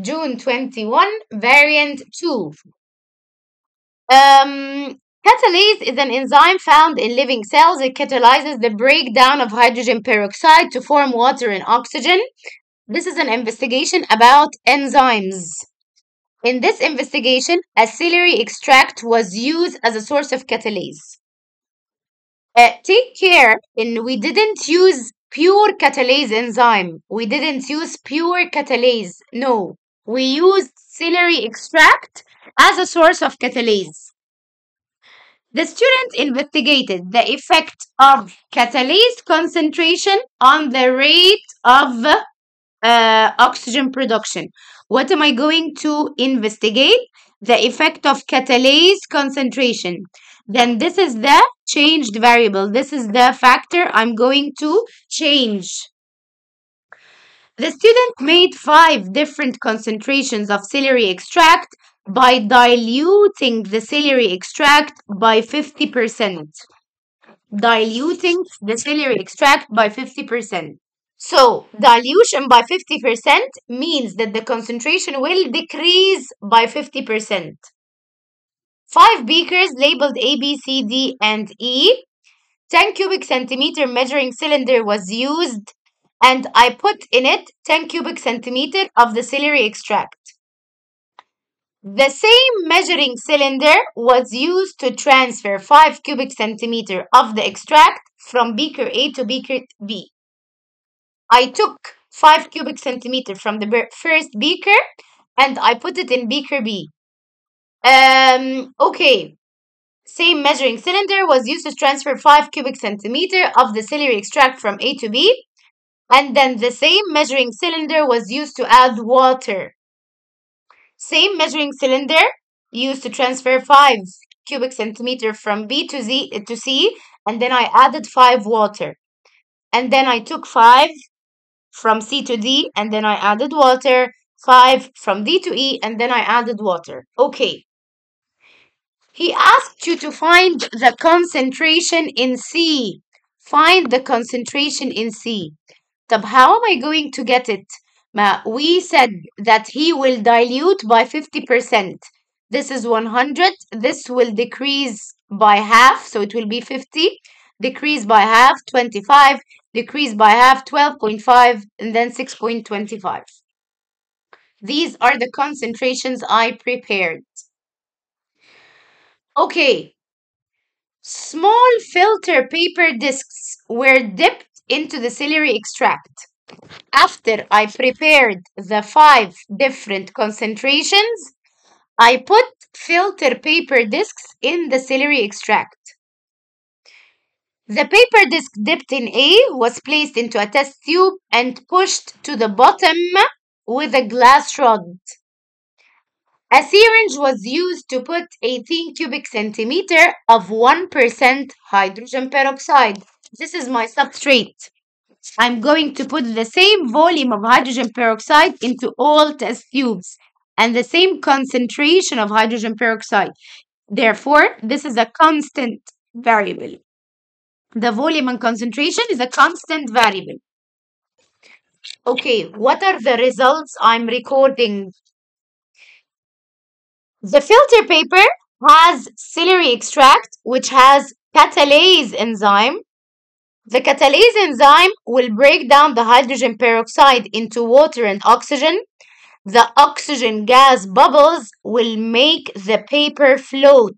June 21, variant 2. Um, catalase is an enzyme found in living cells. It catalyzes the breakdown of hydrogen peroxide to form water and oxygen. This is an investigation about enzymes. In this investigation, a celery extract was used as a source of catalase. Uh, take care, and we didn't use pure catalase enzyme. We didn't use pure catalase. No, we used celery extract as a source of catalase. The student investigated the effect of catalase concentration on the rate of uh, oxygen production. What am I going to investigate? The effect of catalase concentration. Then this is the changed variable. This is the factor I'm going to change. The student made five different concentrations of celery extract by diluting the celery extract by 50%. Diluting the celery extract by 50%. So, dilution by 50% means that the concentration will decrease by 50%. Five beakers labeled A, B, C, D, and E. 10 cubic centimeter measuring cylinder was used and I put in it 10 cubic centimeter of the celery extract. The same measuring cylinder was used to transfer 5 cubic centimeter of the extract from beaker A to beaker B. I took 5 cubic centimeter from the first beaker and I put it in beaker B. Um, okay, same measuring cylinder was used to transfer 5 cubic centimeter of the celery extract from A to B. And then the same measuring cylinder was used to add water. Same measuring cylinder used to transfer 5 cubic centimeter from B to Z to C. And then I added 5 water. And then I took 5 from C to D and then I added water. 5 from D to E and then I added water. Okay. He asked you to find the concentration in C. Find the concentration in C. طب how am I going to get it? Ma, we said that he will dilute by 50%. This is 100. This will decrease by half, so it will be 50. Decrease by half, 25. Decrease by half, 12.5, and then 6.25. These are the concentrations I prepared. Okay. Small filter paper discs were dipped into the celery extract. After I prepared the five different concentrations, I put filter paper discs in the celery extract. The paper disc dipped in A was placed into a test tube and pushed to the bottom with a glass rod. A syringe was used to put 18 cubic centimeter of 1% hydrogen peroxide. This is my substrate. I'm going to put the same volume of hydrogen peroxide into all test tubes and the same concentration of hydrogen peroxide. Therefore, this is a constant variable. The volume and concentration is a constant variable. Okay, what are the results I'm recording? The filter paper has celery extract, which has catalase enzyme. The catalase enzyme will break down the hydrogen peroxide into water and oxygen. The oxygen gas bubbles will make the paper float.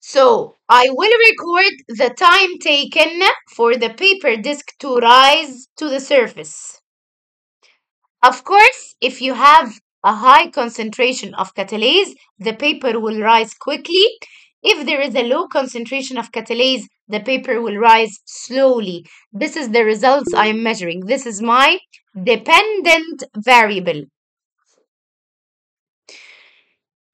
So I will record the time taken for the paper disc to rise to the surface. Of course, if you have a high concentration of catalase, the paper will rise quickly. If there is a low concentration of catalase, the paper will rise slowly. This is the results I am measuring. This is my dependent variable.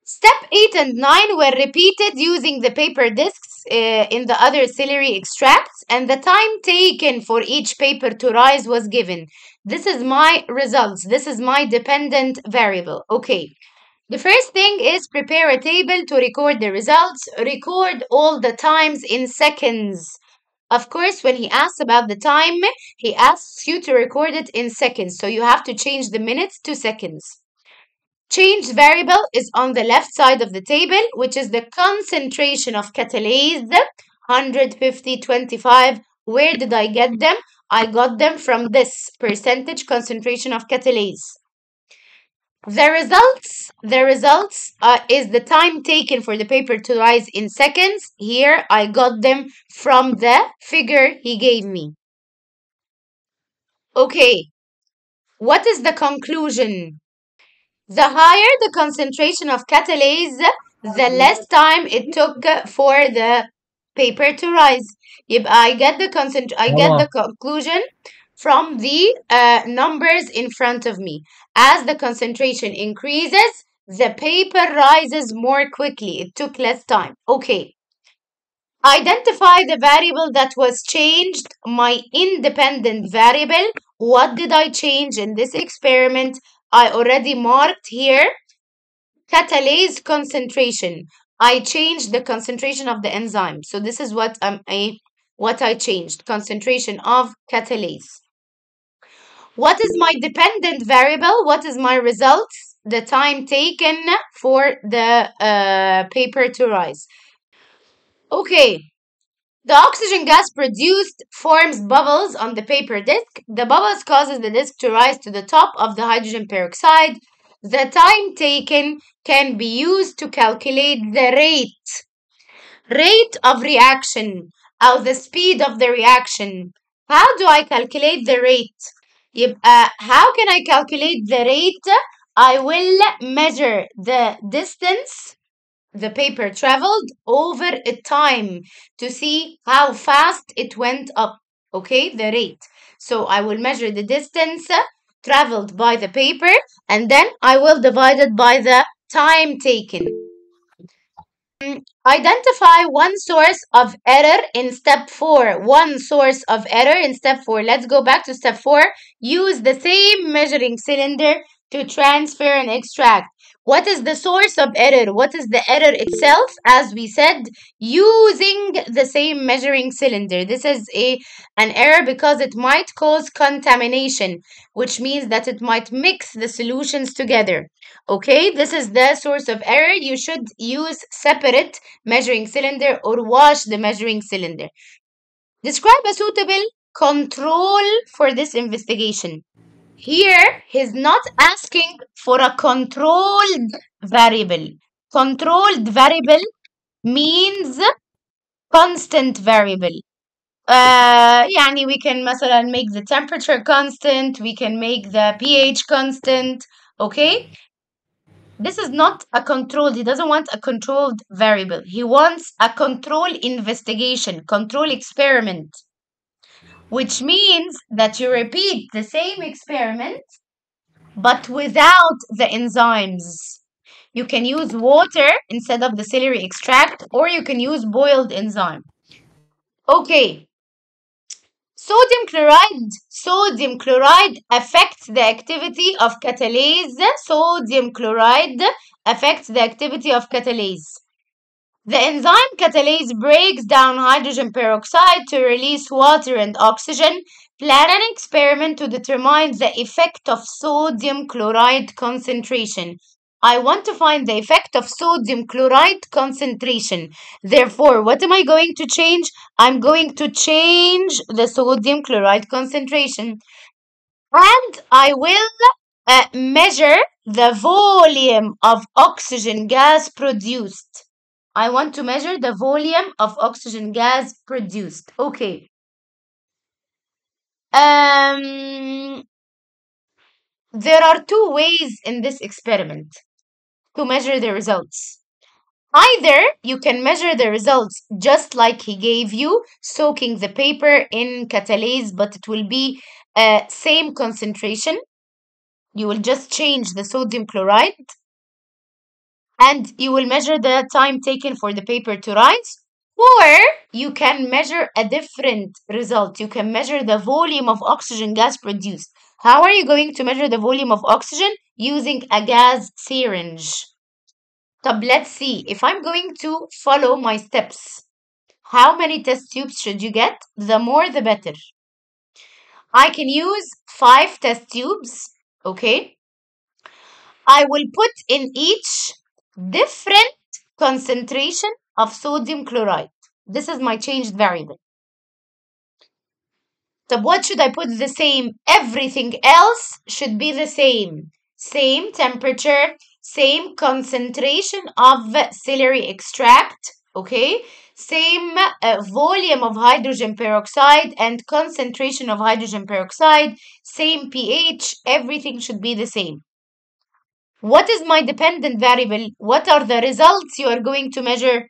Step 8 and 9 were repeated using the paper discs uh, in the other celery extracts and the time taken for each paper to rise was given. This is my results. This is my dependent variable. Okay. The first thing is prepare a table to record the results. Record all the times in seconds. Of course, when he asks about the time, he asks you to record it in seconds. So you have to change the minutes to seconds. Change variable is on the left side of the table, which is the concentration of catalase, 150, 25. Where did I get them? I got them from this percentage concentration of catalase. The results, the results uh, is the time taken for the paper to rise in seconds. Here I got them from the figure he gave me. Okay, what is the conclusion? The higher the concentration of catalase, the less time it took for the paper to rise. If I get the concent I get uh-huh. the conclusion from the uh, numbers in front of me. As the concentration increases, the paper rises more quickly. It took less time. Okay. Identify the variable that was changed, my independent variable. What did I change in this experiment? I already marked here catalase concentration. I changed the concentration of the enzyme. So this is what um, I what I changed, concentration of catalase. What is my dependent variable? What is my result? The time taken for the uh, paper to rise. Okay, the oxygen gas produced forms bubbles on the paper disc. The bubbles causes the disc to rise to the top of the hydrogen peroxide. The time taken can be used to calculate the rate, rate of reaction, or the speed of the reaction. How do I calculate the rate? يبقى how can I calculate the rate? I will measure the distance the paper traveled over a time to see how fast it went up. Okay, the rate. So I will measure the distance traveled by the paper and then I will divide it by the time taken. Identify one source of error in step 4. One source of error in step 4. Let's go back to step 4. Use the same measuring cylinder to transfer and extract. What is the source of error? What is the error itself? As we said, using the same measuring cylinder. This is a an error because it might cause contamination, which means that it might mix the solutions together. Okay, this is the source of error. You should use separate measuring cylinder or wash the measuring cylinder. Describe a suitable control for this investigation. Here, he's not asking for a controlled variable. Controlled variable means constant variable. Uh, يعني we can مثلا make the temperature constant, we can make the pH constant, okay? This is not a controlled, he doesn't want a controlled variable. He wants a control investigation, control experiment which means that you repeat the same experiment but without the enzymes. You can use water instead of the celery extract or you can use boiled enzyme. Okay. Sodium chloride. Sodium chloride affects the activity of catalase. Sodium chloride affects the activity of catalase. The enzyme catalase breaks down hydrogen peroxide to release water and oxygen. Plan an experiment to determine the effect of sodium chloride concentration. I want to find the effect of sodium chloride concentration. Therefore, what am I going to change? I'm going to change the sodium chloride concentration. And I will uh, measure the volume of oxygen gas produced. I want to measure the volume of oxygen gas produced. Okay. Um, there are two ways in this experiment to measure the results. Either you can measure the results just like he gave you, soaking the paper in catalase, but it will be uh, same concentration. You will just change the sodium chloride and you will measure the time taken for the paper to rise or you can measure a different result you can measure the volume of oxygen gas produced how are you going to measure the volume of oxygen using a gas syringe طب let's see if i'm going to follow my steps How many test tubes should you get? The more the better. I can use five test tubes, okay? I will put in each different concentration of sodium chloride. This is my changed variable. So what should I put the same? Everything else should be the same. Same temperature, same concentration of celery extract, okay? Same uh, volume of hydrogen peroxide and concentration of hydrogen peroxide, same pH, everything should be the same. What is my dependent variable? What are the results you are going to measure?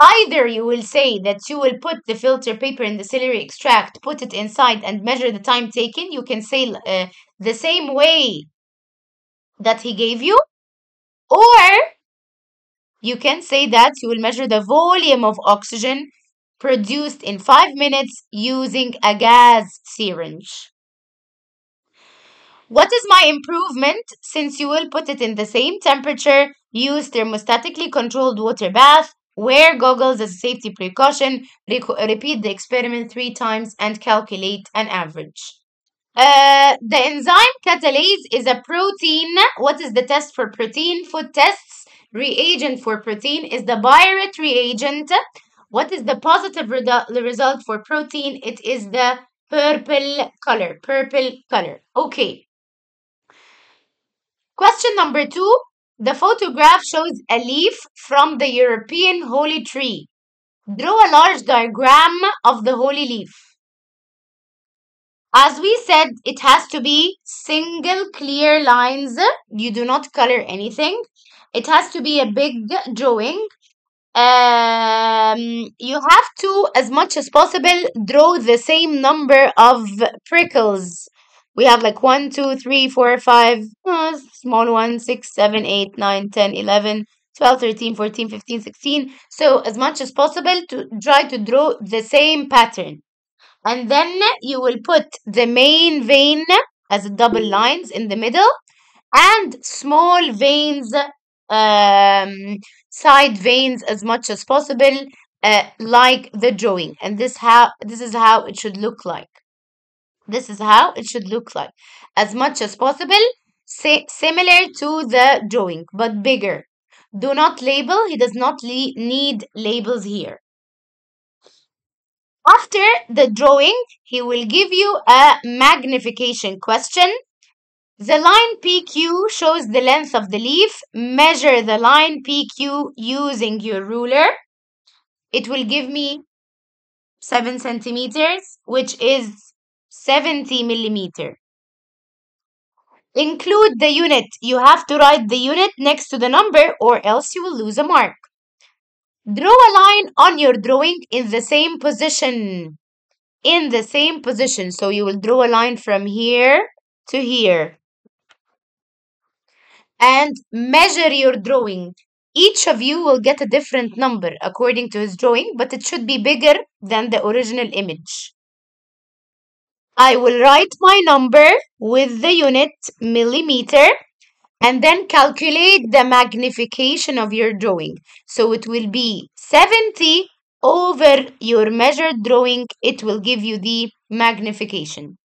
Either you will say that you will put the filter paper in the celery extract, put it inside and measure the time taken. You can say uh, the same way that he gave you. Or you can say that you will measure the volume of oxygen produced in 5 minutes using a gas syringe. What is my improvement? Since you will put it in the same temperature, use thermostatically controlled water bath, wear goggles as a safety precaution, repeat the experiment three times, and calculate an average. Uh, the enzyme catalase is a protein. What is the test for protein? Food tests. Reagent for protein is the Biuret reagent. What is the positive result for protein? It is the purple color. Purple color. Okay. Question number two. The photograph shows a leaf from the European holy tree. Draw a large diagram of the holy leaf. As we said, it has to be single clear lines. You do not color anything. It has to be a big drawing. Um, you have to, as much as possible, draw the same number of prickles we have like 1, 2, 3, 4, 5, uh, small 1, 6, 7, 8, 9, 10, 11, 12, 13, 14, 15, 16. So as much as possible to try to draw the same pattern. And then you will put the main vein as double lines in the middle and small veins, um, side veins as much as possible, uh, like the drawing. And this how this is how it should look like. This is how it should look like. As much as possible, say, similar to the drawing, but bigger. Do not label. He does not need labels here. After the drawing, he will give you a magnification question. The line PQ shows the length of the leaf. Measure the line PQ using your ruler. It will give me 7 centimeters, which is 70 millimeter. Include the unit. You have to write the unit next to the number or else you will lose a mark. Draw a line on your drawing in the same position. In the same position. So you will draw a line from here to here. And measure your drawing. Each of you will get a different number according to his drawing, but it should be bigger than the original image. I will write my number with the unit millimeter and then calculate the magnification of your drawing. So it will be 70 over your measured drawing. It will give you the magnification.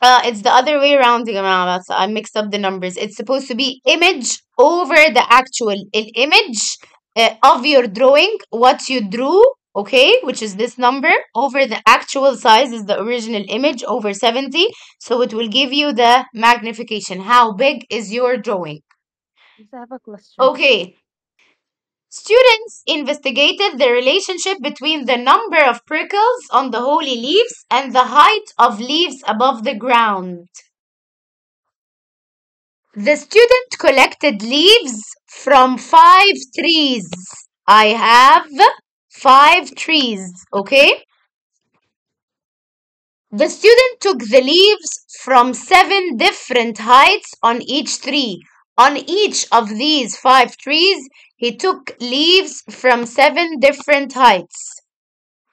Uh, it's the other way around, I mixed up the numbers. It's supposed to be image over the actual image uh, of your drawing, what you drew okay which is this number. Over the actual size is the original image over 70 so it will give you the magnification. How big is your drawing? I have a question. okay. Students investigated the relationship between the number of prickles on the holy leaves and the height of leaves above the ground. The student collected leaves from five trees. I have five trees, okay? The student took the leaves from seven different heights on each tree. On each of these five trees, he took leaves from seven different heights.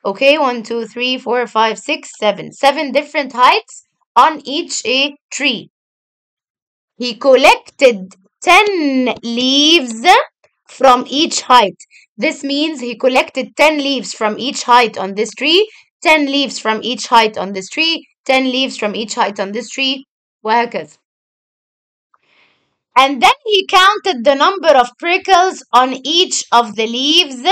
Okay, one, two, three, four, five, six, seven. Seven different heights on each a tree. He collected 10 leaves from each height. This means he collected 10 leaves from each height on this tree, 10 leaves from each height on this tree, 10 leaves from each height on this tree, وهكذا. And then he counted the number of prickles on each of the leaves,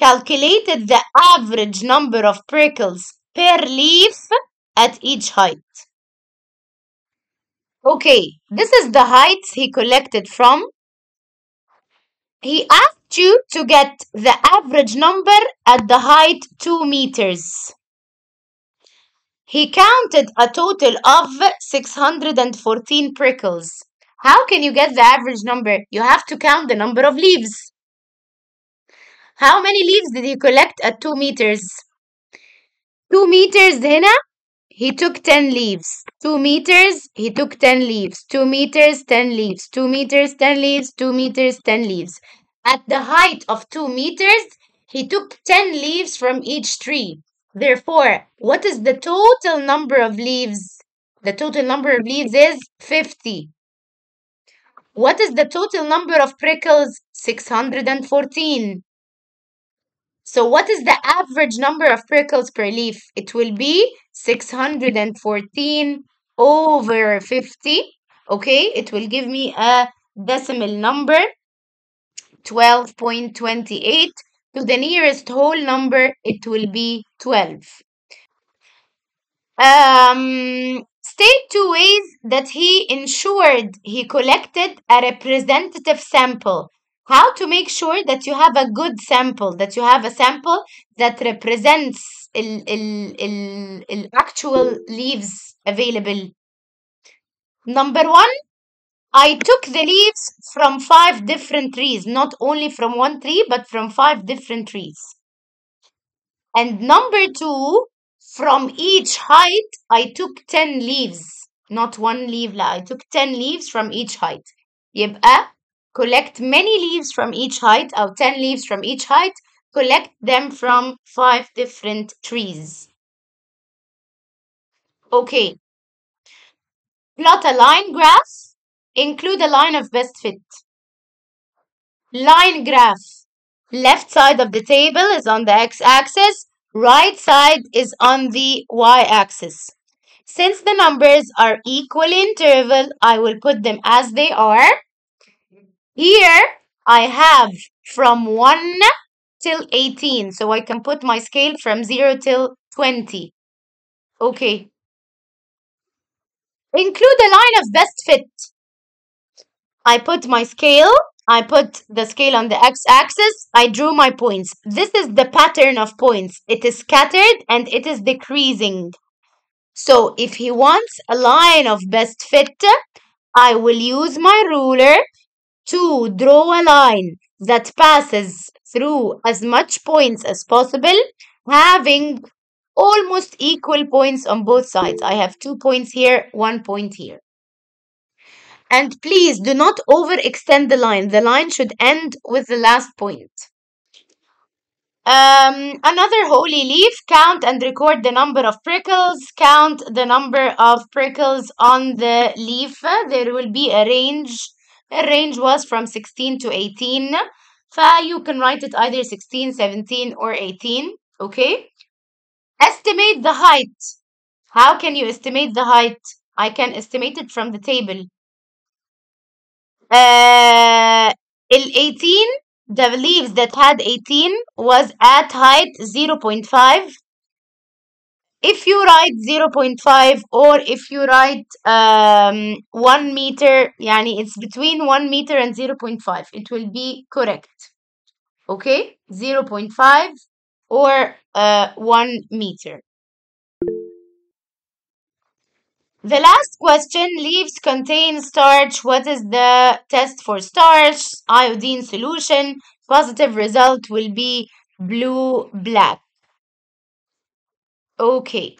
calculated the average number of prickles per leaf at each height. Okay, this is the heights he collected from. He asked you to get the average number at the height 2 meters. He counted a total of 614 prickles. How can you get the average number? You have to count the number of leaves. How many leaves did he collect at 2 meters? 2 meters هنا he took 10 leaves. 2 meters he took 10 leaves. 2 meters 10 leaves. 2 meters 10 leaves. 2 meters 10 leaves. At the height of 2 meters he took 10 leaves from each tree. Therefore, what is the total number of leaves? The total number of leaves is 50. What is the total number of prickles? 614. So what is the average number of prickles per leaf? It will be 614 over 50. Okay, it will give me a decimal number 12.28. To the nearest whole number, it will be 12. Um, state two ways that he ensured he collected a representative sample. How to make sure that you have a good sample, that you have a sample that represents ال, ال, ال, ال actual leaves available. Number one, I took the leaves from five different trees, not only from one tree, but from five different trees. And number two, from each height, I took 10 leaves, not one leaf, لا, I took 10 leaves from each height. يبقى collect many leaves from each height, or 10 leaves from each height, collect them from five different trees. Okay. Plot a line graph. Include a line of best fit. Line graph. Left side of the table is on the x-axis. Right side is on the y-axis. Since the numbers are equal interval, I will put them as they are. Here, I have from 1 till 18. So I can put my scale from 0 till 20. Okay. Include a line of best fit. I put my scale, I put the scale on the x-axis, I drew my points. This is the pattern of points. It is scattered and it is decreasing. So if he wants a line of best fit, I will use my ruler to draw a line that passes through as much points as possible, having almost equal points on both sides. I have two points here, one point here. And please do not overextend the line. The line should end with the last point. Um, another holy leaf, count and record the number of prickles. Count the number of prickles on the leaf. There will be a range. A range was from 16 to 18. You can write it either 16, 17, or 18. Okay. Estimate the height. How can you estimate the height? I can estimate it from the table. Uh, ال 18, the leaves that had 18 was at height 0.5 If you write 0.5 or if you write um, 1 meter, يعني it's between 1 meter and 0.5, it will be correct. Okay? 0.5 or uh, 1 meter. The last question leaves contain starch. What is the test for starch? Iodine solution. Positive result will be blue black. Okay.